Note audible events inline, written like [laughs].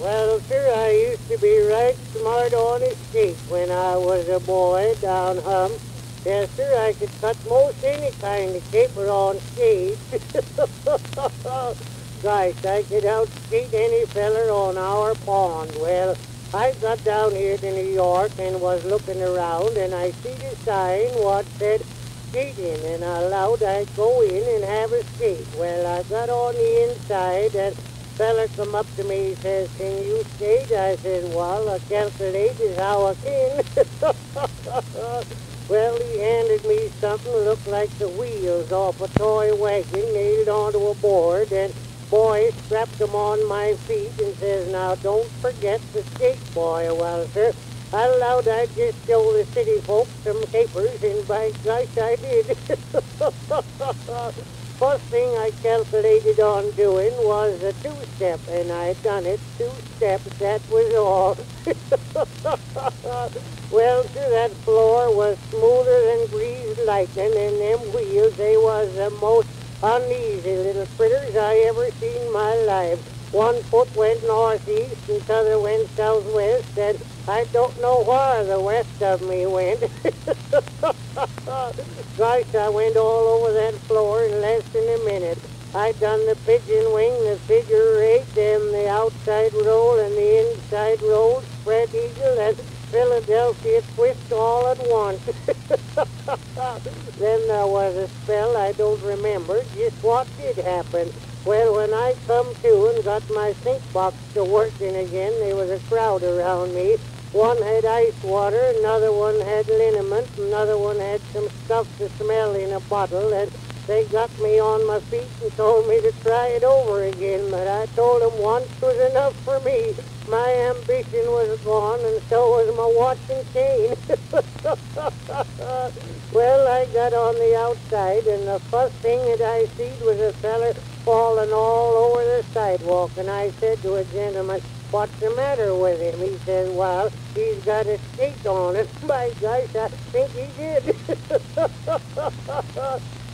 Well, sir, I used to be right smart on a skate when I was a boy down hum. Yes, sir, I could cut most any kind of caper on skate. [laughs] Gosh, I could outskate any feller on our pond. Well, I got down here to New York and was looking around and I see the sign what said skating and I allowed I'd go in and have a skate. Well, I got on the inside and feller come up to me he says, can you skate? I said, well, I calculate is how I can. [laughs] well, he handed me something looked like the wheels off a toy wagon nailed onto a board and boy strapped them on my feet and says, now don't forget the skate, boy. Well, sir, I allowed I'd just show the city folks some capers, and by gosh, I did. [laughs] First thing I calculated on doing was a two-step, and I done it two steps, that was all. [laughs] well, sir, that floor was smoother than greased lightning, and them wheels, they was the most uneasy little critters I ever seen in my life. One foot went northeast and the other went southwest, and I don't know where the west of me went. [laughs] Gosh, I went all over that floor in less than a minute. I done the pigeon wing, the figure eight, and the outside roll and the inside roll, spread eagle, and Philadelphia twist all at once. [laughs] then there was a spell I don't remember just what did happen. Well, when I come to and got my sink box to working again, there was a crowd around me. One had ice water, another one had liniment, another one had some stuff to smell in a bottle, and they got me on my feet and told me to try it over again, but I told them once was enough for me. My ambition was gone, and so was my watch and chain. well, I got on the outside, and the first thing that I seen was a feller falling all over the sidewalk, and I said to a gentleman, What's the matter with him? He said, Well, he's got a skate on it. [laughs] My gosh, I think he did. [laughs]